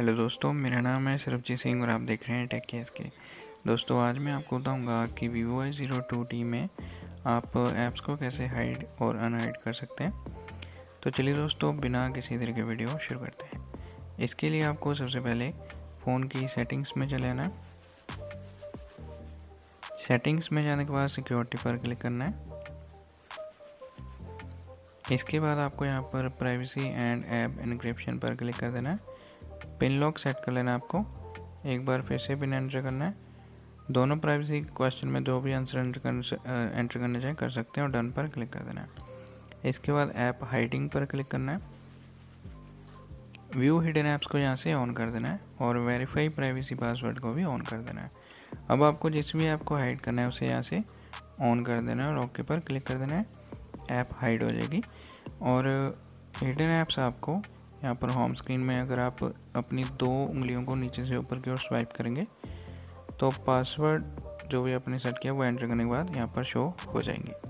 Hello दोस्तों, मेरा नाम है सरबजीत सिंह और आप देख रहे हैं टेक केस के। दोस्तों, आज मैं आपको बताऊँगा कि Vivo I zero two T में आप ऐप्स को कैसे हाइड और अनहाइड कर सकते हैं। तो चलिए दोस्तों, बिना किसी तरह के वीडियो शुरू करते हैं। इसके लिए आपको सबसे पहले फ़ोन की सेटिंग्स में चले आना है। सेटिंग्स में जाने के बाद सिक्योरिटी पर क्लिक करना है। इसके बाद आपको यहाँ पर प्राइवेसी एंड ऐप इनक्रिप्शन पर क्लिक कर देना है। पिन लॉक सेट कर लेना आपको। एक बार फिर से पिन एंटर करना है। दोनों प्राइवेसी क्वेश्चन में जो भी आंसर एंटर कर एंटर करना चाहें, कर सकते हैं और डन पर क्लिक कर देना है। इसके बाद ऐप हाइडिंग पर क्लिक करना है। व्यू हिडन ऐप्स को यहाँ से ऑन कर देना है और वेरीफाई प्राइवेसी पासवर्ड को भी ऑन कर देना है। अब आपको जिस भी ऐप को हाइड करना है, उसे यहाँ से ऑन कर देना है और ओके पर क्लिक कर देना है। ऐप हाइड हो जाएगी। और हिडन ऐप्स आपको यहाँ पर होम स्क्रीन में अगर आप अपनी दो उंगलियों को नीचे से ऊपर की ओर स्वाइप करेंगे तो पासवर्ड जो भी आपने सेट किया वो एंटर करने के बाद यहाँ पर शो हो जाएँगे।